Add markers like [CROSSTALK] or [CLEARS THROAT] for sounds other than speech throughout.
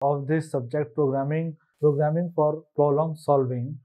of this subject programming programming for problem solving.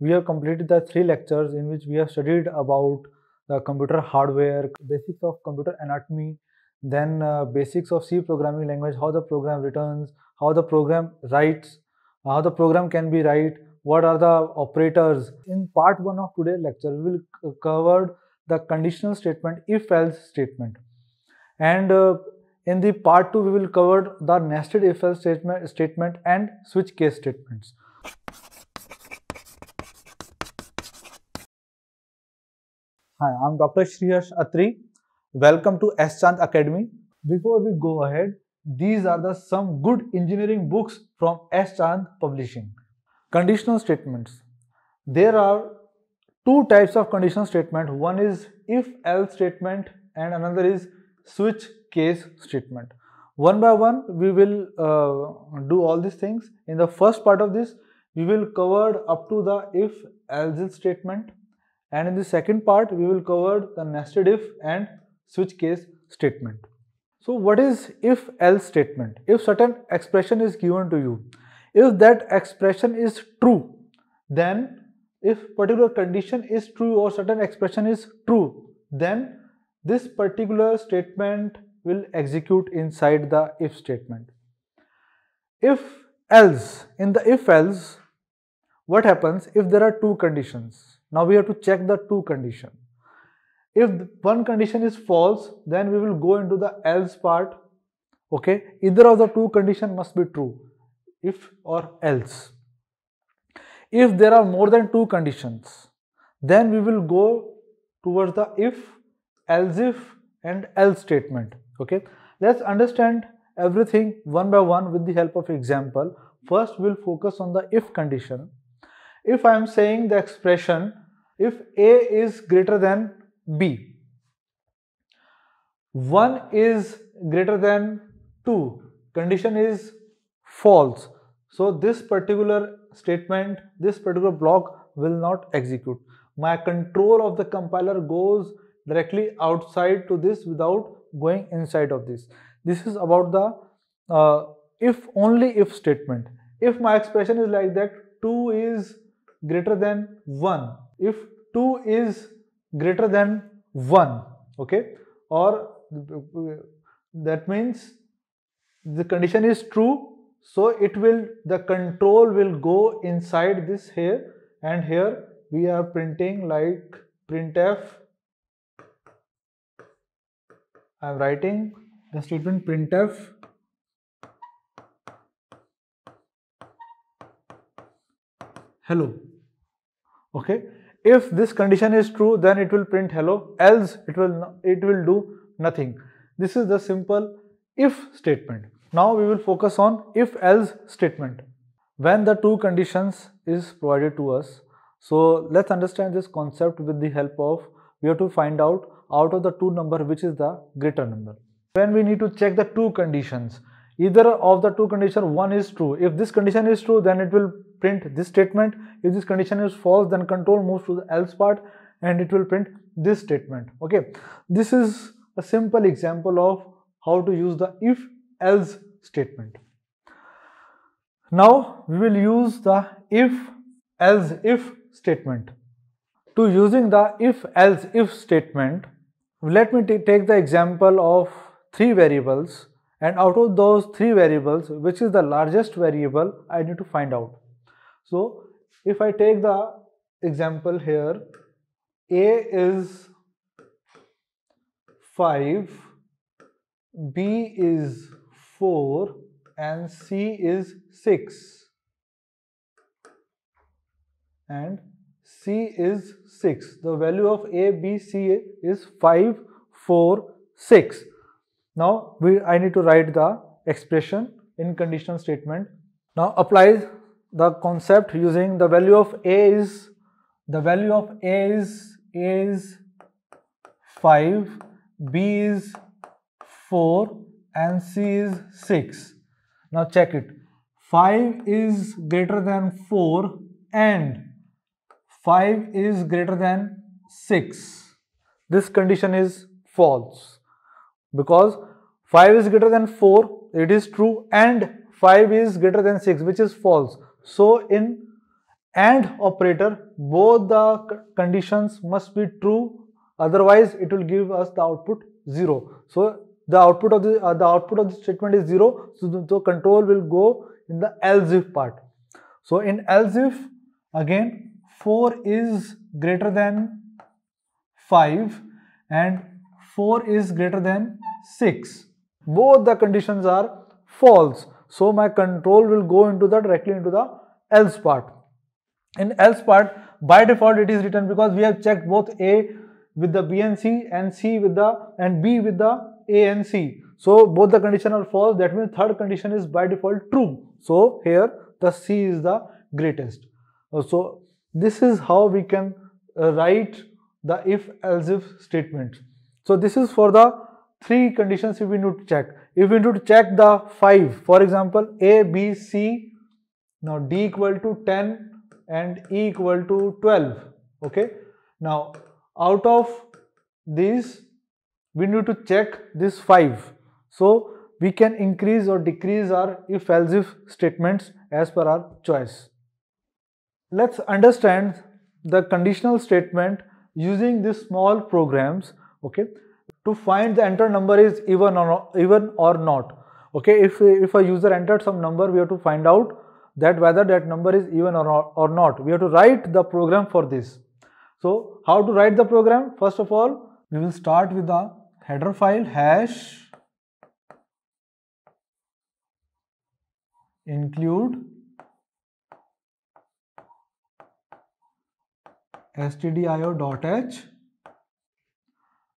We have completed the three lectures in which we have studied about the computer hardware basics of computer anatomy then uh, basics of c programming language how the program returns how the program writes how the program can be write what are the operators. In part 1 of today's lecture we will cover the conditional statement if else statement. And uh, in the part 2 we will cover the nested if else statement, statement and switch case statements. Hi, I'm Dr. Shriyash Atri. Welcome to S Chand Academy. Before we go ahead, these are the some good engineering books from S Chand Publishing. Conditional statements. There are two types of conditional statement. One is if else statement and another is switch case statement. One by one, we will uh, do all these things. In the first part of this, we will cover up to the if else statement and in the second part, we will cover the nested if and switch case statement. So what is if else statement? If certain expression is given to you, if that expression is true, then if particular condition is true or certain expression is true, then this particular statement will execute inside the if statement. If else, in the if else, what happens if there are two conditions? Now we have to check the two condition. If one condition is false, then we will go into the else part. Okay, either of the two condition must be true, if or else. If there are more than two conditions, then we will go towards the if, else if and else statement okay? Let's understand everything one by one with the help of example. First we'll focus on the if condition. If i am saying the expression if a is greater than b 1 is greater than 2 condition is false. So this particular statement this particular block will not execute. My control of the compiler goes directly outside to this without going inside of this. This is about the uh, if only if statement. If my expression is like that 2 is greater than 1. If 2 is greater than 1 okay or that means the condition is true so it will the control will go inside this here and here we are printing like printf I am writing the statement printf hello. Okay. If this condition is true then it will print hello. Else it will it will do nothing. This is the simple if statement. Now we will focus on if else statement. When the two conditions is provided to us so let's understand this concept with the help of we have to find out out of the two number which is the greater number. When we need to check the two conditions, either of the two condition one is true. If this condition is true then it will print this statement. If this condition is false then control moves to the else part and it will print this statement. Okay, this is a simple example of how to use the if else statement. Now we will use the if else if statement. To using the if else if statement let me take the example of three variables and out of those three variables which is the largest variable I need to find out. So if I take the example here A is 5, B is 4 and C is 6 and C is 6. The value of A, B, C is 5, 4, 6. Now we, I need to write the expression in conditional statement. Now apply the concept using the value of A is the value of A is A is 5, B is 4 and C is 6. Now check it. 5 is greater than 4 and 5 is greater than 6 this condition is false. Because 5 is greater than 4 it is true and 5 is greater than 6 which is false. So in and operator both the conditions must be true otherwise it will give us the output 0 so the output of the uh, the output of the statement is 0 so the, the control will go in the else if part. So in else if again 4 is greater than 5 and 4 is greater than 6 both the conditions are false. So my control will go into the directly into the else part. In else part by default it is written because we have checked both a with the b and c and c with the and b with the a and c. So both the condition are false. That means third condition is by default true. So here the c is the greatest. Uh, so this is how we can uh, write the if else if statement. So this is for the three conditions if we need to check. If we need to check the five for example a b c now d equal to 10 and E equal to 12 okay? Now out of these we need to check this 5 so we can increase or decrease our if else if statements as per our choice let's understand the conditional statement using these small programs okay to find the entered number is even or not, even or not okay if if a user entered some number we have to find out that whether that number is even or or not. We have to write the program for this. So how to write the program? First of all, we will start with the header file hash include stdio.h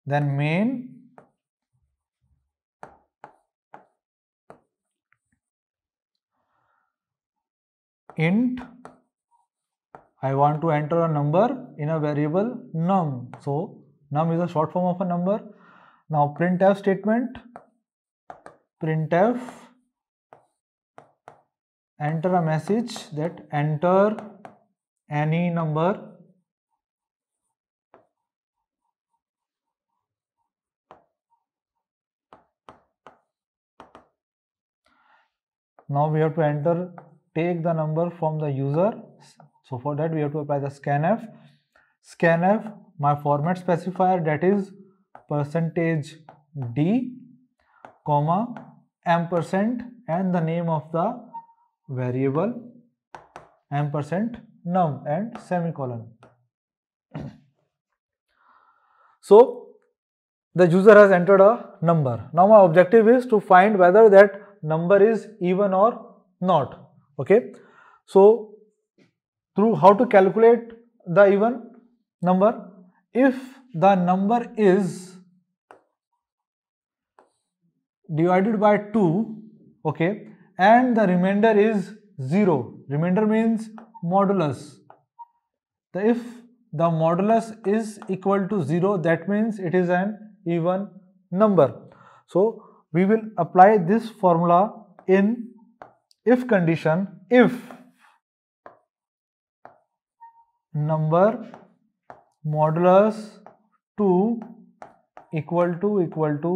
then main int I want to enter a number in a variable num. So num is a short form of a number. Now printf statement printf enter a message that enter any number now we have to enter take the number from the user. So for that we have to apply the scanf scanf my format specifier that is percentage d comma ampersand and the name of the variable ampersand num and semicolon. [CLEARS THROAT] So the user has entered a number. Now my objective is to find whether that number is even or not okay? So through how to calculate the even number if the number is divided by 2 okay and the remainder is 0 remainder means modulus. The if the modulus is equal to 0 that means it is an even number. So we will apply this formula in if condition if number modulus 2 equal to equal to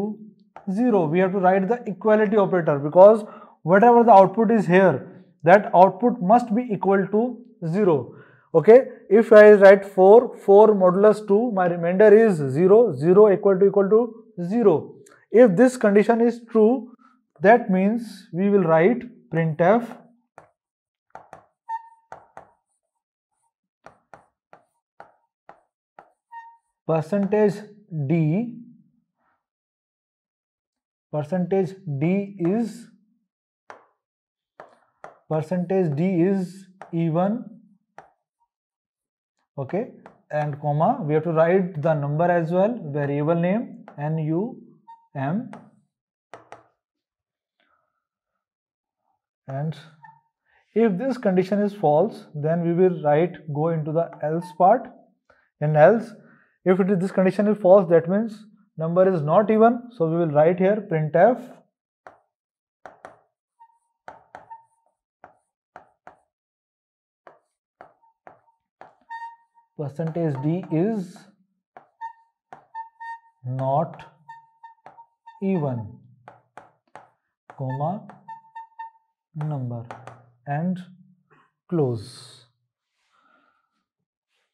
0 we have to write the equality operator because whatever the output is here that output must be equal to 0 okay? If i write 4 4 modulus 2 my remainder is 0 0 equal to equal to 0 if this condition is true that means we will write printf percentage d percentage d is percentage d is even okay and comma we have to write the number as well variable name n u m. And if this condition is false then we will write go into the else part. In else if it is this condition is false that means number is not even. So we will write here printf percentage d is not even comma number and close.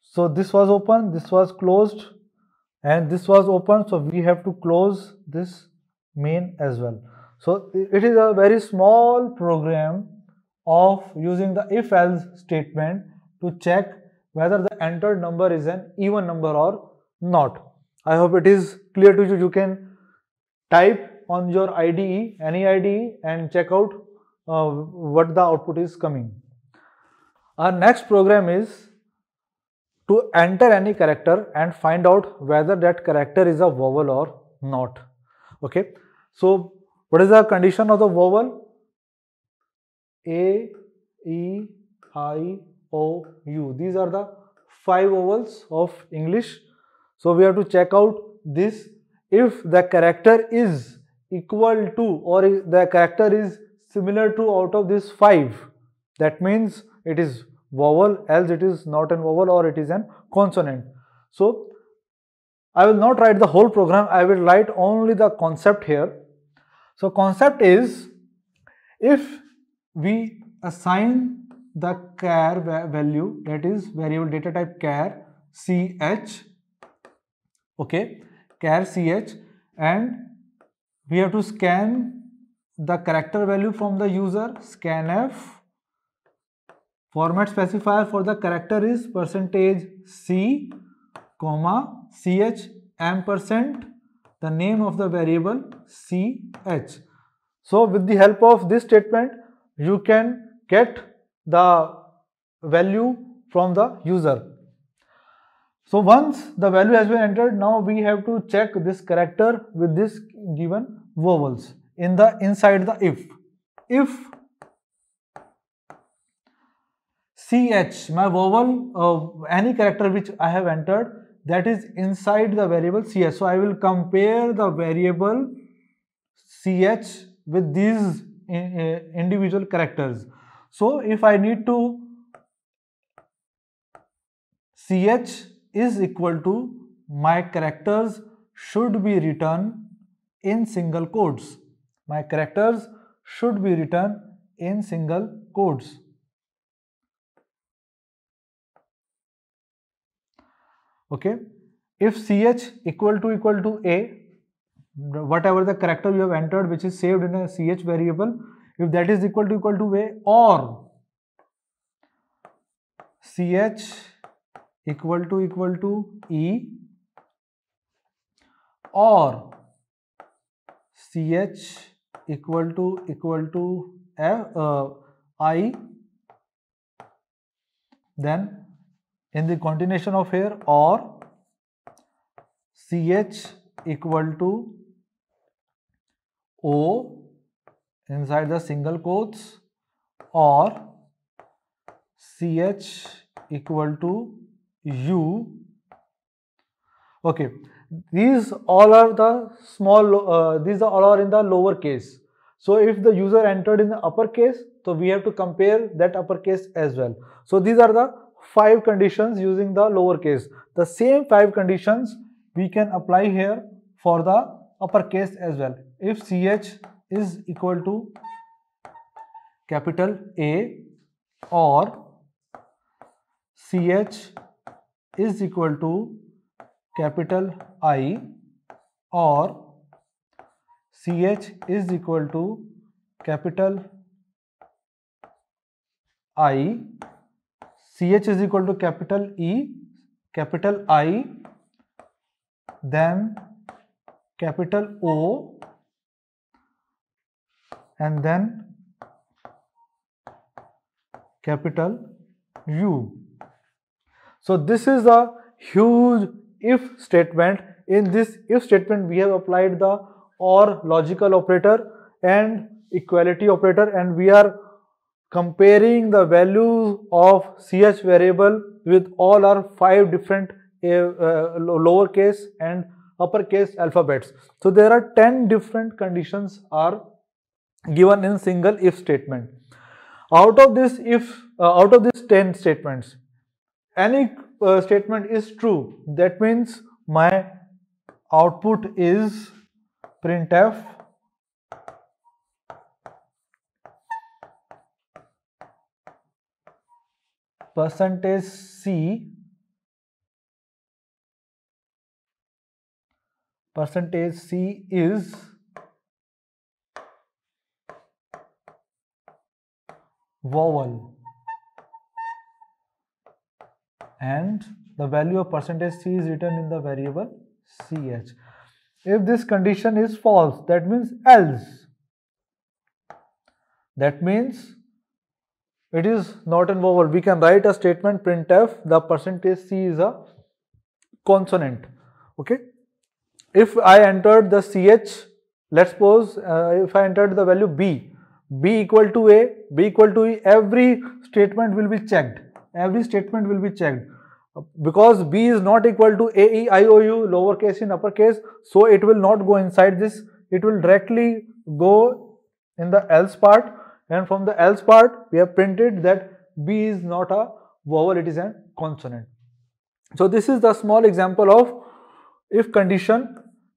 So this was open this was closed and this was open so we have to close this main as well. So it is a very small program of using the if else statement to check whether the entered number is an even number or not. I hope it is clear to you. You can type on your IDE, any IDE and check out uh, what the output is coming. Our next program is to enter any character and find out whether that character is a vowel or not. Okay. So, what is the condition of the vowel? A, E, I, O, U. These are the five vowels of English. So, we have to check out this if the character is equal to or the character is similar to out of this five that means it is vowel else it is not an vowel or it is an consonant. So i will not write the whole program i will write only the concept here. So concept is if we assign the char value that is variable data type char ch okay char ch and we have to scan the character value from the user scanf format specifier for the character is percentage c comma ch ampersand the name of the variable ch so with the help of this statement you can get the value from the user so once the value has been entered now we have to check this character with this given vowels in the inside the if. If ch my vowel uh, any character which i have entered that is inside the variable ch so i will compare the variable ch with these uh, individual characters. So if i need to ch is equal to my characters should be written in single quotes. My characters should be written in single quotes. Okay. If ch equal to equal to a, whatever the character you have entered which is saved in a ch variable, if that is equal to equal to a or ch equal to equal to e or ch equal to equal to f, uh, i then in the continuation of here or ch equal to o inside the single quotes or ch equal to u. Okay. These all are the small uh, these are all are in the lower case. So if the user entered in the upper case so we have to compare that upper case as well. So these are the five conditions using the lower case. The same five conditions we can apply here for the upper case as well. If ch is equal to capital a or ch is equal to capital I or CH is equal to capital I, CH is equal to capital E, capital I, then capital O, and then capital U. So this is a huge if statement. In this if statement we have applied the or logical operator and equality operator and we are comparing the values of ch variable with all our five different uh, uh, lowercase and uppercase alphabets. So there are 10 different conditions are given in single if statement. Out of this if uh, out of these 10 statements any uh, statement is true, that means my output is printf percentage C percentage C is vowel. And the value of percentage C is written in the variable CH. If this condition is false, that means else. That means it is not in vowel. We can write a statement printf, the percentage C is a consonant. Okay. If I entered the CH, let's suppose uh, if I entered the value B, B equal to A, B equal to E, every statement will be checked. Every statement will be checked. Because b is not equal to a e i o u lowercase in uppercase so it will not go inside this. It will directly go in the else part. And from the else part we have printed that b is not a vowel it is a consonant. So this is the small example of if condition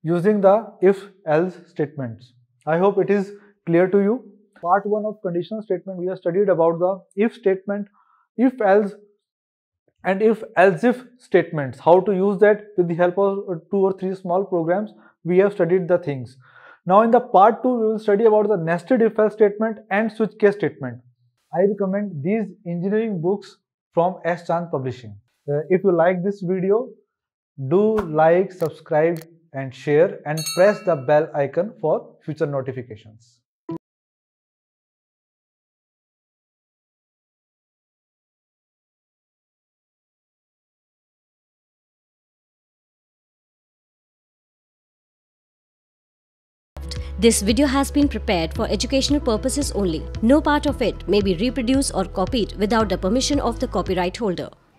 using the if else statements. I hope it is clear to you. Part 1 of conditional statement we have studied about the if statement if else and if else if statements how to use that with the help of two or three small programs we have studied the things. Now in the part 2 we will study about the nested if else statement and switch case statement. I recommend these engineering books from s. Chand publishing. Uh, if you like this video do like subscribe and share and press the bell icon for future notifications This video has been prepared for educational purposes only. No part of it may be reproduced or copied without the permission of the copyright holder.